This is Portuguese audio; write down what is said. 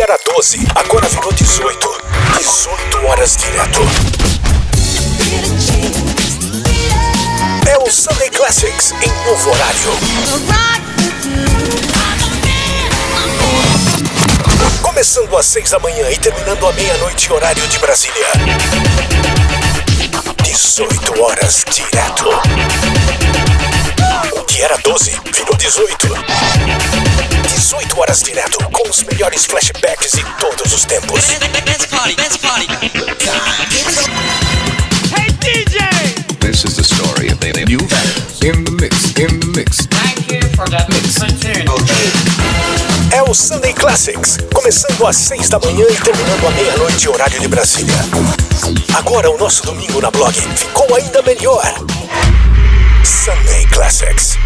era 12, agora virou 18. 18 horas direto. É o Sunday Classics em novo horário. Começando às 6 da manhã e terminando à meia-noite, horário de Brasília. 18 horas direto. O que era 12 virou 18. 18 horas direto com os melhores flashbacks de todos os tempos. Party, party. Hey DJ! This is the story of the new in the mix, in the mix. Thank you for that tune. É o Sunday Classics, começando às 6 da manhã e terminando à meia-noite, horário de Brasília. Agora o nosso domingo na blog ficou ainda melhor. Sunday Classics.